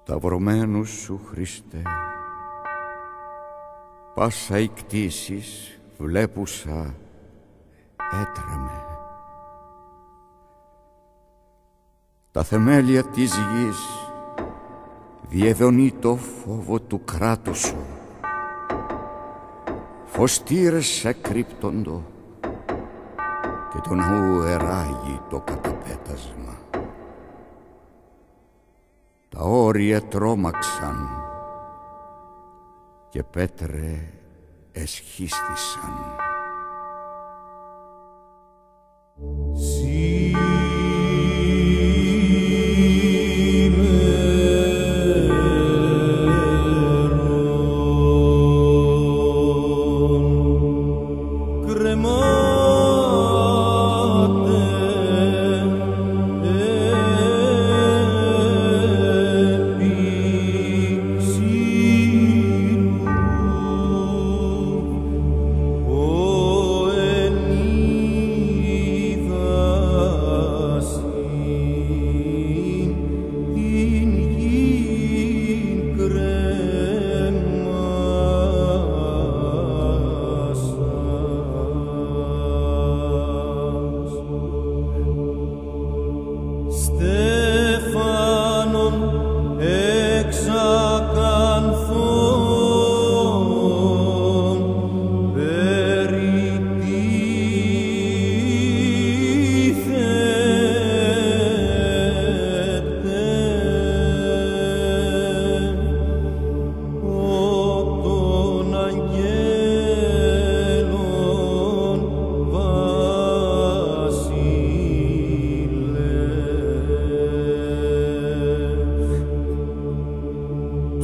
Σταυρωμένου σου Χριστέ. Πάσα οι κτήσεις βλέπουσα έτρεμε. Τα θεμέλια της γης διεδονεί το φόβο του κράτους σου. Φωστήρες εκρύπτοντο και τον ναού εράγει το καταπέτασμα Τα όρια τρόμαξαν και πέτρε εσχίστησαν